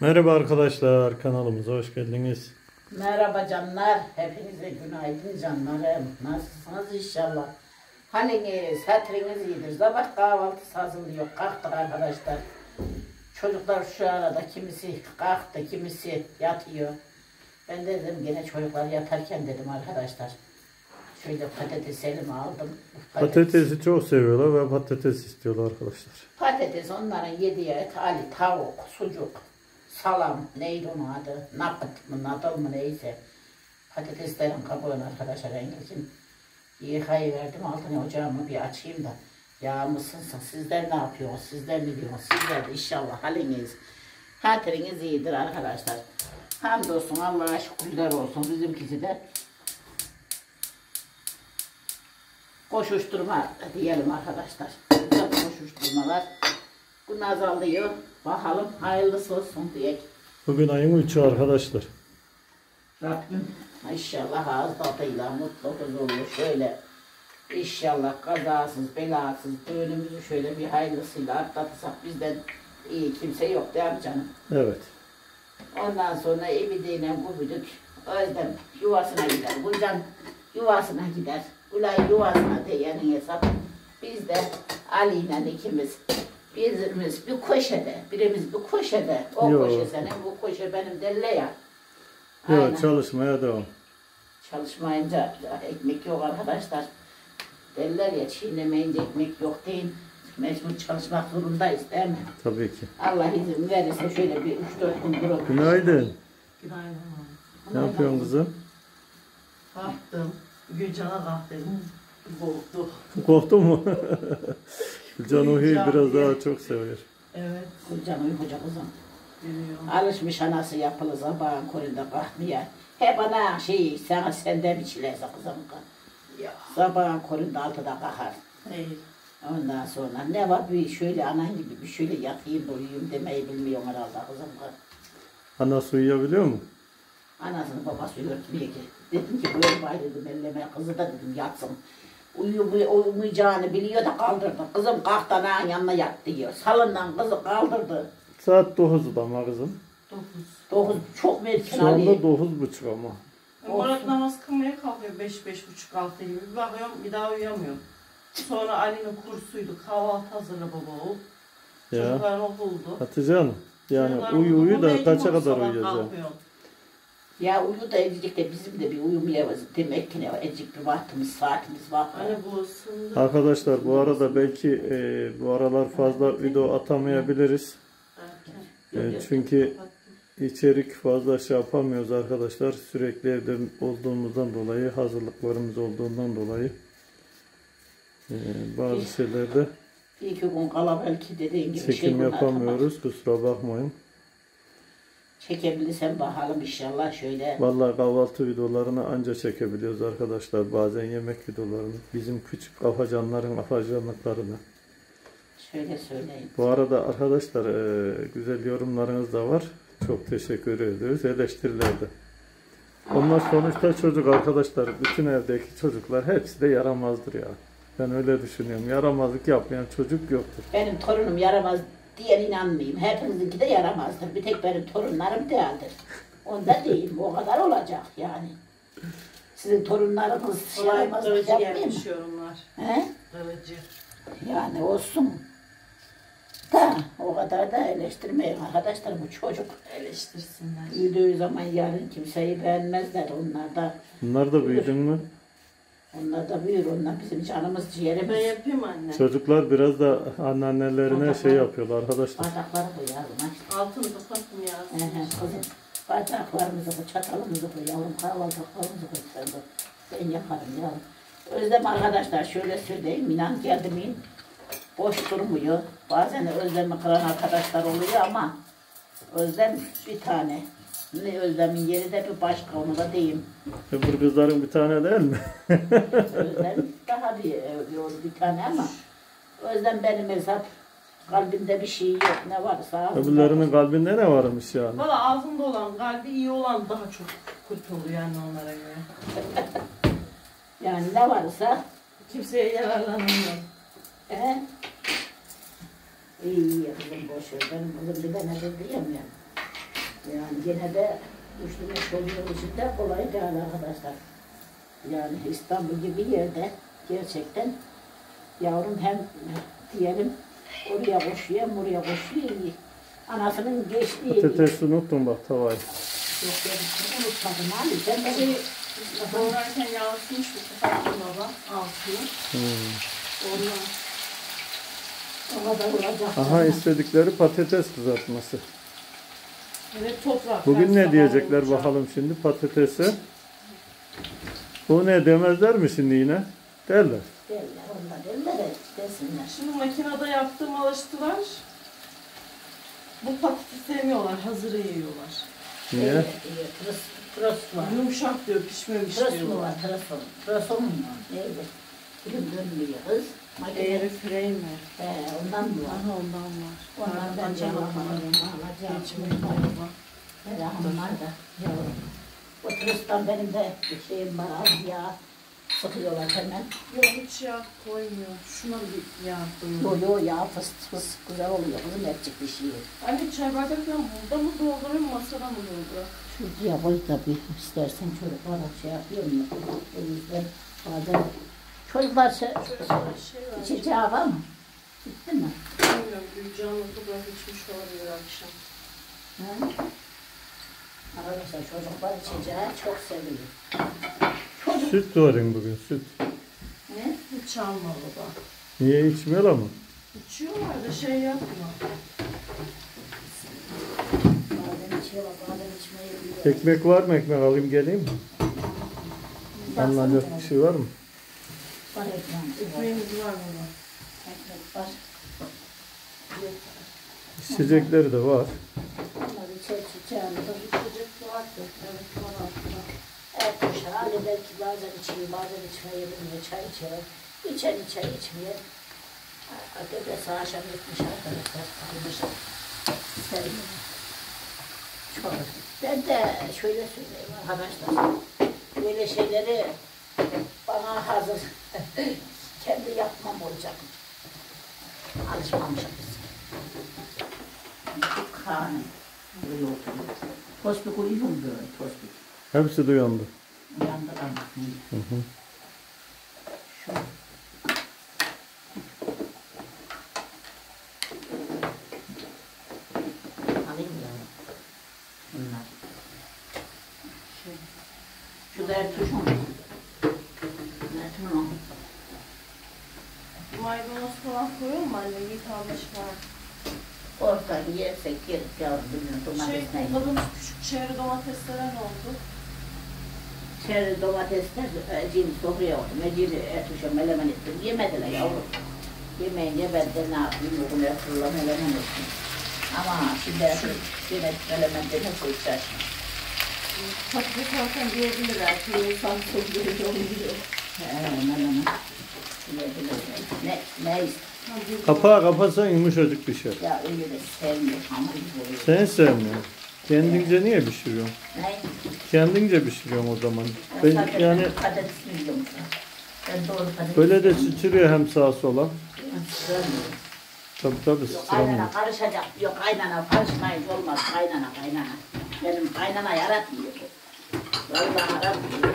Merhaba arkadaşlar kanalımıza hoş geldiniz. Merhaba canlar, hepinize günaydın canlarım. Nasılsınız inşallah? Haliniz, hatırınız iyidir. Sabah kahvaltısı hazırlıyor. Kalktık arkadaşlar. Çocuklar şu arada kimisi kalktı, kimisi yatıyor. Ben de dedim gene çocuklar yatarken dedim arkadaşlar. Şöyle patates elime aldım. Patates, Patatesi çok seviyorlar ve patates istiyorlar arkadaşlar. patates onların yediği et, ali, tavuk, sucuk, salam, neydi onun adı, nakıt mı, nadıl mı neyse. Patateslerin kabuğunu arkadaşlar Engel'cim yıkayıverdim altına ocağımı bir açayım da yağ ısınsın. Sizler ne yapıyorsunuz? Sizler ne diyorsunuz? Sizler de inşallah haliniz, hatırınız iyidir arkadaşlar. Hamdolsun Allah'a şükürler olsun bizimkisi de koşuşturma diyelim arkadaşlar. Güzel koşuşturmalar. Gün azalıyor. Bakalım hayırlısı olsun diye. Bugün ayın 3'ü arkadaşlar. Rabbim inşallah ağız tadıyla mutlu huzurlu şöyle inşallah kazasız belasız düğünümüzü şöyle bir hayırlısıyla atlatırsak bizden iyi kimse yok değil mi canım? Evet. Ondan sonra evideyle kubuduk Özlem yuvasına gider. Gülcan yuvasına gider. Gülay yuvasına diyenin hesap. Biz de Ali ile ikimiz birimiz bir köşede, birimiz bir köşede. O Yo. köşe senin, bu köşe benim derler ya. Yok Aynen. çalışmaya devam. Çalışmayınca ekmek yok arkadaşlar. Derler ya çiğnemeyince ekmek yok değil. Mecbur çalışmak zorundayız değil mi? Tabii ki. Allah izin verirse şöyle bir üç dört gün durup. Günaydın. Günaydın Ne yapıyorsun kızım? Kalktım. Gülcan'a kalk dedim. Korktu. Korktun mu? Can Uhi'yi Can biraz daha çok seviyor. Evet. Gülcan uykucu kızım. Alışmış anası yapılı sabahın köründe kalkmaya. Hep ana şey sana sende bir çilese kızım. Ya. Sabahın köründe altıda kalkar. Değil. Ondan sonra ne var bir şöyle anan gibi bir şöyle yatayım uyuyayım demeyi bilmiyorum herhalde kızım. Anası uyuyabiliyor mu? Anasını babası örtmeye ki. Dedim ki böyle bay dedim elleme kızı da dedim yatsın. Uyu, uyumayacağını biliyor da kaldırdı. Kızım kalk da yanına yat diyor. Salından kızı kaldırdı. Saat 9'da ama kızım. Dokuz. Dokuz çok merken Şu anda Ali. 9.30 ama. Murat namaz kılmaya kalkıyor. Beş, beş buçuk, altı gibi. Bir bakıyorum bir daha uyuyamıyorum. Sonra Ali'nin kursuydu. Kahvaltı hazırla baba ol. Ya. Çocuklar okuldu. Hatice Hanım. Yani Çocuklar uyu uyu da kaça kadar kalkıyorum. Ya uyu da edecek de bizim de bir uyumaya demek ki ne var. Edecek bir vaktimiz saatimiz var. Hani bu. Arkadaşlar bu arada belki e, bu aralar fazla video atamayabiliriz. E, çünkü içerik fazla şey yapamıyoruz arkadaşlar. Sürekli evde olduğumuzdan dolayı, hazırlıklarımız olduğundan dolayı e, bazı şeylerde Bir iki gün kala belki dediğin gibi şey çekim bunlar yapamıyoruz. Kusura bakmayın. Çekebilirsen bakalım inşallah şöyle. Vallahi kahvaltı videolarını anca çekebiliyoruz arkadaşlar. Bazen yemek videolarını. Bizim küçük afacanların afacanlıklarını. Şöyle söyleyeyim. Bu arada arkadaşlar e, güzel yorumlarınız da var. Çok teşekkür ediyoruz. Eleştiriler de. Onlar sonuçta çocuk arkadaşlar. Bütün evdeki çocuklar hepsi de yaramazdır ya. Ben öyle düşünüyorum. Yaramazlık yapmayan çocuk yoktur. Benim torunum yaramaz diyen inanmayayım. Hepinizinki de yaramazdır. Bir tek benim torunlarım değildir. Onda değil. O kadar olacak yani. Sizin torunlarınız Sonra yaramazlık mu? gelmiş yorumlar. He? Kırıcı. Yani olsun. Da o kadar da eleştirmeyin arkadaşlar bu çocuk. Eleştirsinler. Büyüdüğü zaman yarın kimseyi beğenmezler. Onlar da Bunlar da büyüdün mü? Onlar da büyür. Onlar bizim canımız Ben ciğerimiz. yapayım anne. Çocuklar biraz da anneannelerine şey yapıyorlar arkadaşlar. Bardakları koyalım. ha. Altını kapattım ya. Ehe, kızım. Bardaklarımızı koy, çatalımızı koyalım, kahvaltılıklarımızı koy sen de. Ben yaparım yavrum. Özlem arkadaşlar şöyle söyleyeyim, inan geldim in. Boş durmuyor. Bazen Özlem'i kıran arkadaşlar oluyor ama Özlem bir tane. Ne Özlem'in yeri de bir başka onu da diyeyim. Öbür kızların bir tane değil mi? Özlem daha bir, bir, bir tane ama Özlem benim hesap kalbimde bir şey yok ne varsa Öbürlerinin kalbinde ne varmış yani? Valla ağzında olan, kalbi iyi olan daha çok kötü oluyor yani onlara göre. yani ne varsa Kimseye yararlanamıyor. He? İyi kızım boş ver. Benim kızım bir tane de ya. Yani gene de beş olduğu için de kolay değil arkadaşlar. Yani İstanbul gibi yerde gerçekten yavrum hem diyelim oraya koşuyor hem oraya koşuyor. Anasının geçtiği Patatesi unuttum bak tavayı. Yok ben unutmadım abi. Ben de bir Doğrarken sefer baba altını. Hmm. Ondan. ona da olacak. Aha istedikleri patates kızartması. Evet toprak. Bugün ne diyecekler olacak. bakalım şimdi patatesi. Bu ne demezler mi şimdi yine? Derler. Derler onlar derler de desinler. Şimdi makinede yaptığım alıştılar. Bu patatesi sevmiyorlar, hazırı yiyorlar. Niye? Evet, evet. Pırıs var. Yumuşak diyor, pişmemiş mı diyorlar. var? Pırıs mı? Pırıs mu? Neydi? Bilim dönmüyor kız. Eğri frey mi? He, ondan mı var? Aha ondan var. Ondan ben yalanlarım. Alacağım. Geçmiş galiba. Merhametler da yavrum. O pırıstan benim de bir şeyim var az ya. Sıkıyorlar hemen. Yok hiç yağ koymuyor. Şuna bir yağ koyuyor. Yo yo ya fıst fıst güzel oluyor kızım etçik bir şey. Anne çay bardaklarını burada mı doldurayım, masada mı doldurayım? Şuraya koy da bir istersen çocuklara şey yapıyor mu? O yüzden bazen çocuklar şey, sana şey var. içeceği var mı? Bitti mi? Bilmiyorum, Gülcan'la toprak içmiş olabilir akşam. Ha? Arkadaşlar çocuklar içeceği çok seviyor. Süt verin bugün süt. Ne? Hiç alma baba. Niye içmiyorlar mı? İçiyorlar da şey yapma. Bazen içiyorlar, bazen içmeyi biliyor. Ekmek var mı? Ekmek alayım geleyim mi? Anlayacak bir şey var mı? Var var. Ekmeğimiz var baba. Ekmek var. İçecekleri de var. Onlar içer çiçeğini de İçecek vardı. Evet var altta. Evet kuşlar de belki bazen içiyor, bazen içmeyi bilmiyor, çay içiyor. İçer içer içmiyor. Arkadaşlar akşam gitmiş arkadaşlar. Almış. Sevmiyor. Çok. Ben de şöyle söyleyeyim arkadaşlar. Böyle şeyleri bana hazır. Kendi yapmam olacak. Alışmamışım biz. Bu kanım. Böyle oturuyor. Tospik uyuyorum böyle tospik. Hepsi de uyandı. Yandı ama. Hı hı. Şu. Alayım ya. Bunlar. Şu. Şu da ertuşun. Ertuşun. Maydanoz falan koyuyor mu anne? Yiğit almış var. Orta yersek yeriz yavrum Şey domates ne? topladığımız küçük çeri domateslere ne oldu? Çeri domatesler ecini sofraya oldum. Ecini ertuşa melemen ettim. Yemediler yavrum. Yemeyince ben de ne yapayım? Okulaya fırla melemen ettim. Ama şimdi yine melemen de nasıl içer? Patates zaten diyebilirler. Kırılsan çok güzel oluyor. Ne, ne Kapağı kapatsan yumuşacık pişer. Ya öyle de. Sen sevmiyorsun. Kendince niye pişiriyorsun? Ne? Kendince pişiriyorsun o zaman. Ben yani patates yiyorum. Ben doğru böyle de sıçrıyor hem sağa sola. Sevmiyorum. Tabii tabii sıçramıyor. kaynana karışacak. Yok kaynana karışmayınca olmaz. Kaynana kaynana. Benim kaynana yaratmıyor. Vallahi yaratmıyor.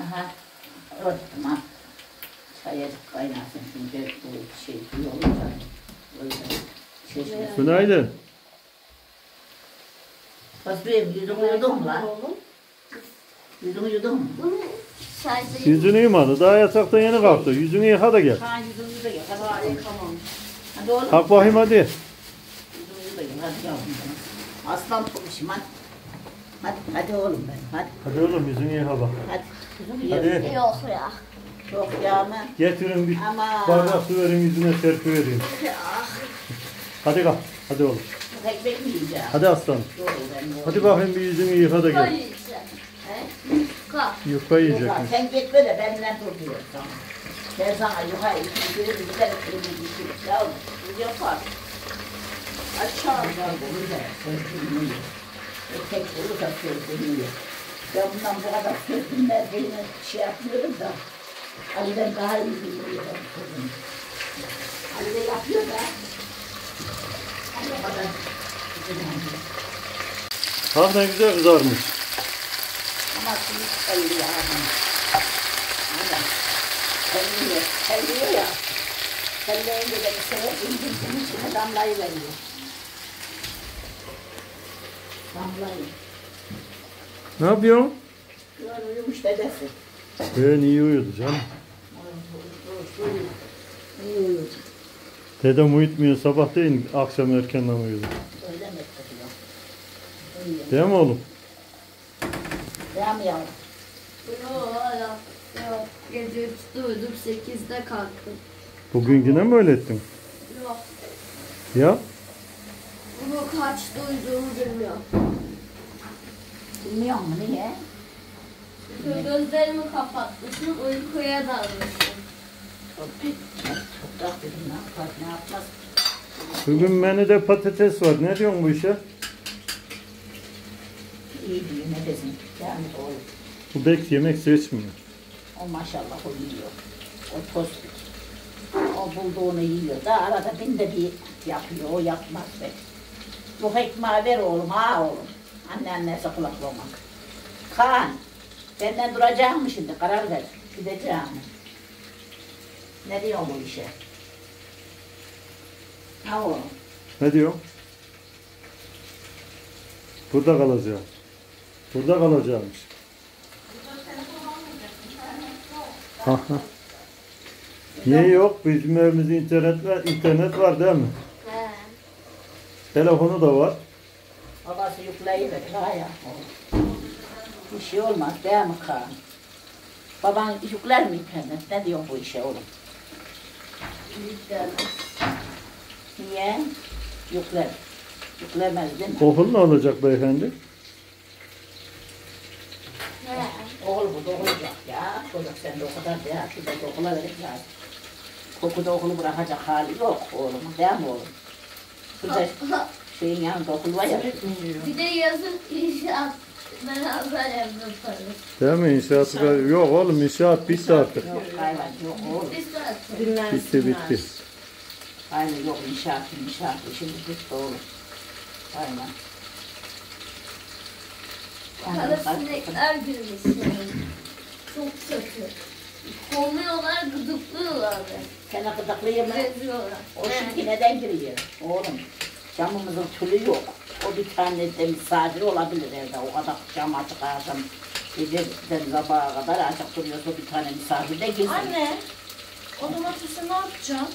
Aha. Evet tamam. Çayacık kaynasın çünkü bu şey iyi olacak. O yüzden çeşme. Günaydın. Fasbiyem yüzümü yudum mu lan? Oğlum. Yüzümü yudum mu? Yüzünü yumadı. Daha yataktan yeni kalktı. Yüzünü yıka da gel. Ha de gel. Hadi Daha hadi. oğlum. Kalk bakayım hadi. De. Hadi yavrum benim. Aslan topuşum hadi. Hadi, hadi oğlum benim. Hadi, Hadi oğlum yüzünü yıka bak. hadi. Hadi. yerim. Yok ya. Çok yağma. Getirin bir bardak su verin yüzüne serpi vereyim. Hadi kalk. Hadi oğlum. ekmek mi yiyeceğim? Hadi aslanım. Yok, ben de Hadi bakayım bir yüzünü yıka da gel. He? Kalk. Yufka Yok, yiyecekmiş. Sen gitme de benimle dur diyor. Tamam. Ben sana yukarı iki bir tane kırmızı şey. Yavrum. Yapar. Aşağı. Güzel. Güzel. Sözünü yiyor. Ekmek olursa sözünü yiyor. Ben bundan bu kadar söz dinlerdiğini şey yapmıyorum da. Ali'den daha iyi biliyorum sözünü. Ali de yapıyor da. Ha ne güzel kızarmış. Ama şimdi elli. Aynen. Elliyor, elliyor ya. Elleyince de bir sefer incirsin içine damlayı veriyor. Damlayı. Ne yapıyorsun? Böyle uyumuş dedesi. Ben iyi uyudu canım. İyi uyudu. Dedem uyutmuyor sabah değil akşam erkenden uyudu. Öyle mi? Uyuyor. Değil mi oğlum? Değil mi yavrum? Yok. Yok. Gece 3'te uyudum 8'de kalktım. Bugün yine mi öyle ettin? Yok. Ya? Bunu kaçta uyuduğumu bilmiyorum. Bilmiyor musun niye? Çünkü gözlerimi kapatmışım, uykuya dalmışım. Toprak dedim ne yapar ne yapmaz. Bugün menüde patates var. Ne diyorsun bu işe? İyi diyor ne desin. Mi oğlum? Bu bek yemek seçmiyor. O maşallah o yiyor. O tosbik. O bulduğunu yiyor. Da arada binde bir yapıyor. O yapmaz be. Bu ekmeği ver oğlum ha oğlum. Anne annesi kulak olmak. Kaan. Benden duracağım mı şimdi? Karar ver. Gideceğim mi? Ne diyorsun bu işe? Ha oğlum. Ne diyorsun? Burada kalacağım. Burada kalacakmış. Aha. Niye yok? Bizim evimizde internet var, internet var değil mi? He. Telefonu da var. Babası yükleyiver. Ha ya oğlum. Bir şey olmaz değil mi Kaan? Baban yükler mi internet? Ne diyor bu işe oğlum? Niye? Yükler. Yüklemez değil mi? Okul ne olacak beyefendi? He. Oğul bu doğulacak ya. Çocuk sen de o kadar ya. Şurada da okula verip lazım. Kokuda okulu bırakacak hali yok oğlum. Değil mi oğlum? Şurada şeyin yanında okul var ya. Bir de yazın inşaat beraber ev yaparız. Değil mi? İnşaatı var. Yok oğlum inşaat bitti artık. Yok hayvan yok oğlum. Bitti bitti. Aynen yok inşaat inşaat. Şimdi bitti oğlum. Aynen. Karasinekler girmiş yani. Çok kötü. Kovuyorlar, gıdıklıyorlar gıdıklayayım mı? Geziyorlar. O şimdi neden giriyor? Oğlum camımızın tülü yok. O bir tane de misafir olabilir evde. O kadar cam açık ağzım. Geceden sabaha kadar açık duruyorsa bir tane misafir de girsin. Anne, o domatesi ne yapacaksın?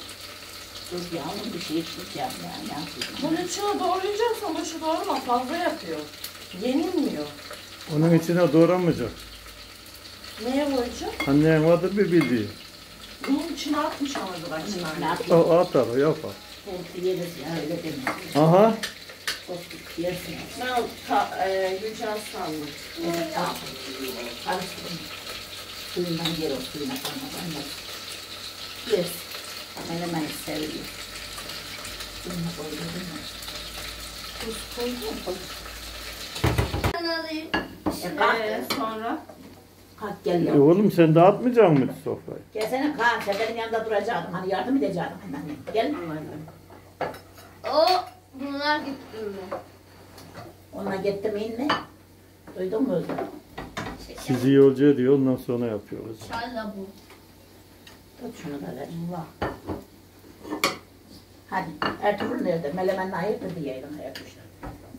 Dur yavrum bir şey içmeyeceğim ya. Ne yapayım? Bunun içine doğrayacaksın, başı doğrama fazla yapıyor. Yenilmiyor. Onun içine doğramayacak. Neye koyacağım? Annen vardır bir bildiği. Bunun içine atmış ama Ne şimdi. O atar o yapar. Korku yeriz ya öyle deme. Aha. Ta, e, Yücel sandım. Evet tamam. Karıştırın. Suyundan yer o suyuna kalmadan. Yes. Hemen hemen seviyor. Suyuna koydum? Tuz koydum. koy. Ben alayım. E, kalk. Sonra Kalk gel E oğlum sen dağıtmayacak mısın sofrayı? Gelsene Kaan sen benim yanında duracaktın. Hani yardım edecektin hemen. Gel. O bunlar gitti mi? Onunla gittim inme. Duydun mu Özlem? Sizi yolcu ediyor ondan sonra yapıyoruz. Çayla bu. Tut şunu da ver. Hadi. Ertuğrul nerede? Melemenle ayırdı diyeydin ayakmışlar.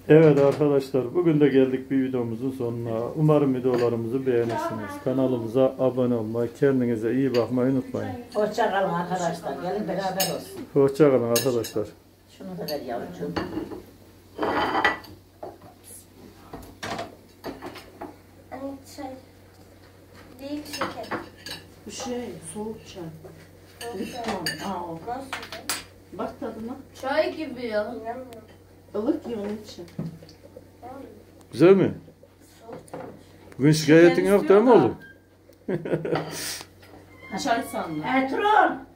Evet arkadaşlar bugün de geldik bir videomuzun sonuna. Umarım videolarımızı beğenirsiniz. Kanalımıza abone olmayı, kendinize iyi bakmayı unutmayın. Hoşça kalın arkadaşlar. Gelin beraber olsun. Hoşçakalın arkadaşlar. Şunu da ver yavrucuğum. Hani çay. Değil şeker. bu şey soğuk çay. Lipton. Aa, o. Nasıl? Bak tadına. Çay gibi ya. Ilık ya onun için. Güzel mi? Bugün şikayetin yok değil mi oğlum? Çay sandım. Ertuğrul!